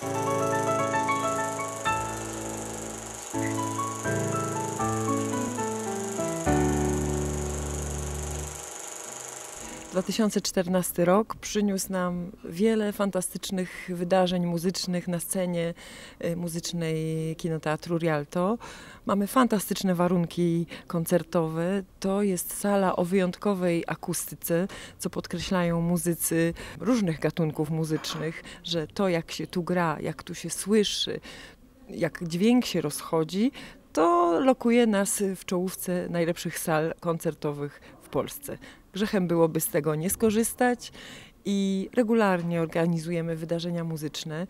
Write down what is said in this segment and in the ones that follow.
Bye. 2014 rok przyniósł nam wiele fantastycznych wydarzeń muzycznych na scenie e, muzycznej Kinoteatru Rialto. Mamy fantastyczne warunki koncertowe. To jest sala o wyjątkowej akustyce, co podkreślają muzycy różnych gatunków muzycznych, że to jak się tu gra, jak tu się słyszy, jak dźwięk się rozchodzi, to lokuje nas w czołówce najlepszych sal koncertowych w Polsce. Grzechem byłoby z tego nie skorzystać i regularnie organizujemy wydarzenia muzyczne,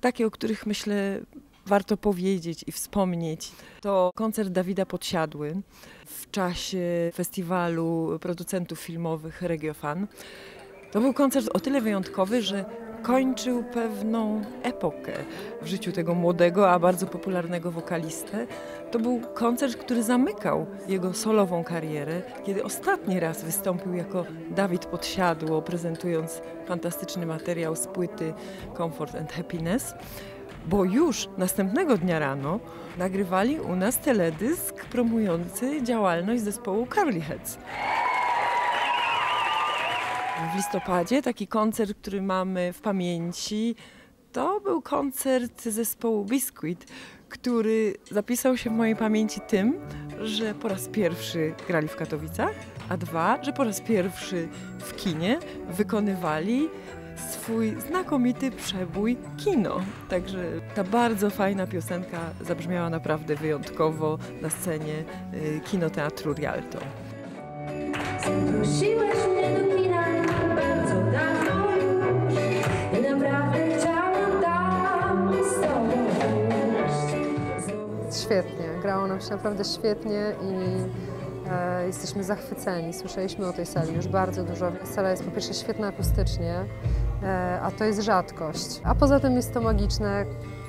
takie, o których myślę warto powiedzieć i wspomnieć. To koncert Dawida Podsiadły w czasie festiwalu producentów filmowych Regiofan. To był koncert o tyle wyjątkowy, że kończył pewną epokę w życiu tego młodego, a bardzo popularnego wokalistę. To był koncert, który zamykał jego solową karierę, kiedy ostatni raz wystąpił jako Dawid Podsiadło, prezentując fantastyczny materiał z płyty Comfort and Happiness bo już następnego dnia rano nagrywali u nas teledysk promujący działalność zespołu Curly Heads. W listopadzie taki koncert, który mamy w pamięci, to był koncert zespołu Biscuit, który zapisał się w mojej pamięci tym, że po raz pierwszy grali w Katowicach, a dwa, że po raz pierwszy w kinie wykonywali swój znakomity przebój kino. Także ta bardzo fajna piosenka zabrzmiała naprawdę wyjątkowo na scenie y, Kinoteatru Rialto. Zaprosiłeś Świetnie, grało nam się naprawdę świetnie i e, jesteśmy zachwyceni. Słyszeliśmy o tej sali już bardzo dużo. Sala jest po pierwsze świetna akustycznie, e, a to jest rzadkość. A poza tym jest to magiczne,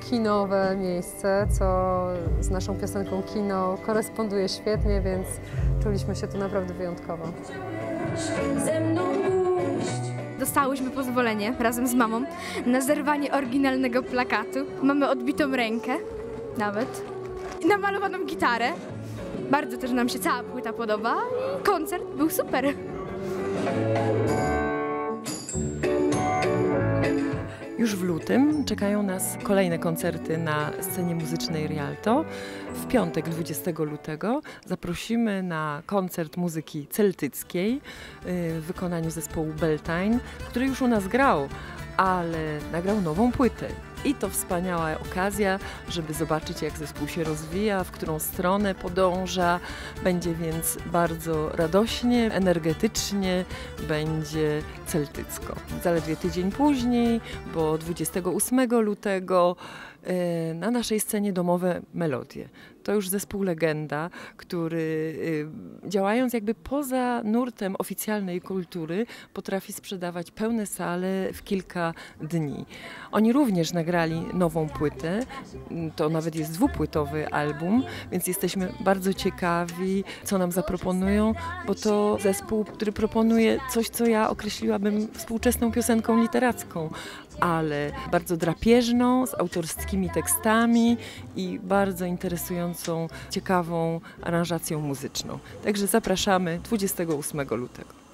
kinowe miejsce, co z naszą piosenką kino koresponduje świetnie, więc czuliśmy się tu naprawdę wyjątkowo. Ze mną pójść Dostałyśmy pozwolenie razem z mamą na zerwanie oryginalnego plakatu. Mamy odbitą rękę nawet. I namalowaną gitarę. Bardzo też nam się cała płyta podoba. Koncert był super. Już w lutym czekają nas kolejne koncerty na scenie muzycznej Rialto. W piątek 20 lutego zaprosimy na koncert muzyki celtyckiej y, w wykonaniu zespołu Beltane, który już u nas grał, ale nagrał nową płytę. I to wspaniała okazja, żeby zobaczyć, jak zespół się rozwija, w którą stronę podąża. Będzie więc bardzo radośnie, energetycznie, będzie celtycko. Zaledwie tydzień później, bo 28 lutego e, na naszej scenie domowe melodie. To już zespół Legenda, który e, działając jakby poza nurtem oficjalnej kultury, potrafi sprzedawać pełne sale w kilka dni. Oni również nagrali nową płytę, to nawet jest dwupłytowy album, więc jesteśmy bardzo ciekawi, co nam zaproponują, bo to zespół, który proponuje coś, co ja określiłabym współczesną piosenką literacką, ale bardzo drapieżną, z autorskimi tekstami i bardzo interesującą, ciekawą aranżacją muzyczną. Także zapraszamy 28 lutego.